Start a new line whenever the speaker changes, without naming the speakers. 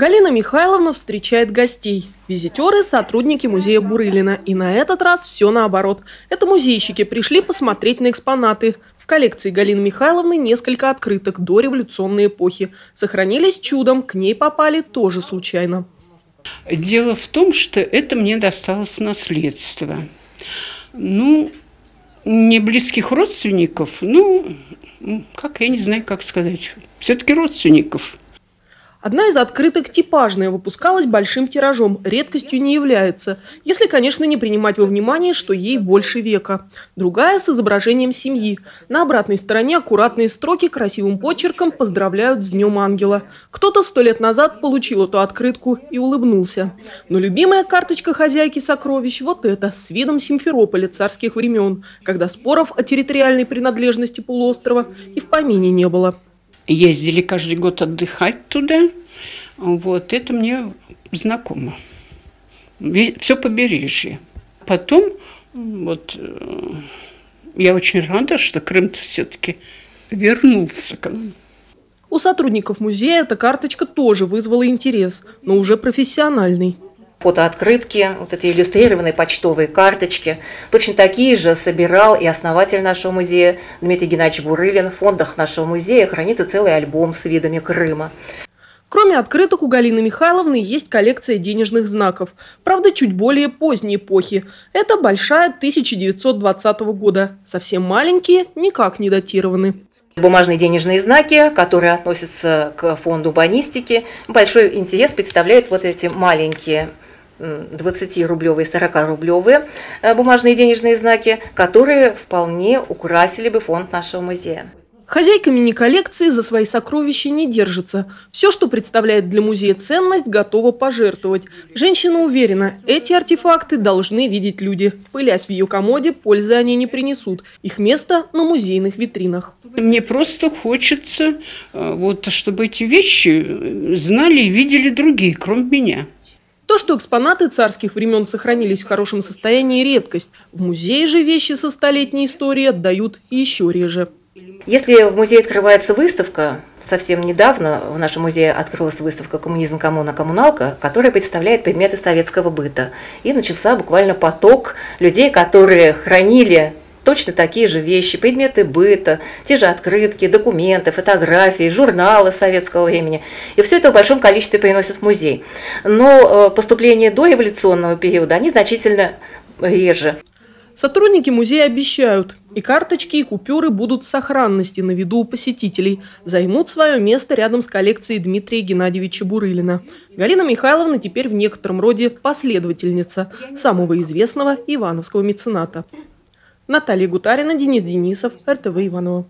Галина Михайловна встречает гостей. Визитеры – сотрудники музея Бурылина. И на этот раз все наоборот. Это музейщики пришли посмотреть на экспонаты. В коллекции Галины Михайловны несколько открыток до революционной эпохи. Сохранились чудом, к ней попали тоже случайно.
Дело в том, что это мне досталось в наследство. Ну, не близких родственников, ну, как я не знаю, как сказать, все-таки родственников –
Одна из открыток типажная, выпускалась большим тиражом, редкостью не является, если, конечно, не принимать во внимание, что ей больше века. Другая с изображением семьи. На обратной стороне аккуратные строки красивым почерком поздравляют с Днем Ангела. Кто-то сто лет назад получил эту открытку и улыбнулся. Но любимая карточка хозяйки сокровищ вот эта, с видом Симферополя царских времен, когда споров о территориальной принадлежности полуострова и в помине не было
ездили каждый год отдыхать туда. Вот это мне знакомо. Все побережье. Потом вот э, я очень рада, что Крым все-таки вернулся к нам.
У сотрудников музея эта карточка тоже вызвала интерес, но уже профессиональный
фотооткрытки, вот эти иллюстрированные почтовые карточки. Точно такие же собирал и основатель нашего музея Дмитрий Геннадьевич Бурылин. В фондах нашего музея хранится целый альбом с видами Крыма.
Кроме открыток у Галины Михайловны есть коллекция денежных знаков. Правда, чуть более поздней эпохи. Это большая 1920 года. Совсем маленькие, никак не датированы.
Бумажные денежные знаки, которые относятся к фонду банистики. Большой интерес представляют вот эти маленькие 20-рублевые, 40-рублевые э, бумажные денежные знаки, которые вполне украсили бы фонд нашего музея.
Хозяйка мини-коллекции за свои сокровища не держится. Все, что представляет для музея ценность, готова пожертвовать. Женщина уверена, эти артефакты должны видеть люди. Пылясь в ее комоде, пользы они не принесут. Их место на музейных витринах.
Мне просто хочется, э, вот, чтобы эти вещи э, знали и видели другие, кроме меня.
То, что экспонаты царских времен сохранились в хорошем состоянии – редкость. В музее же вещи со столетней историей отдают еще реже.
Если в музее открывается выставка, совсем недавно в нашем музее открылась выставка «Коммунизм, коммуна, коммуналка», которая представляет предметы советского быта. И начался буквально поток людей, которые хранили точно такие же вещи, предметы быта, те же открытки, документы, фотографии, журналы советского времени. И все это в большом количестве приносят в музей. Но э, поступление до эволюционного периода, они значительно реже.
Сотрудники музея обещают, и карточки, и купюры будут в сохранности на виду у посетителей, займут свое место рядом с коллекцией Дмитрия Геннадьевича Бурылина. Галина Михайловна теперь в некотором роде последовательница самого известного ивановского мецената. Наталья Гутарина, Денис Денисов, РТВ Иванова.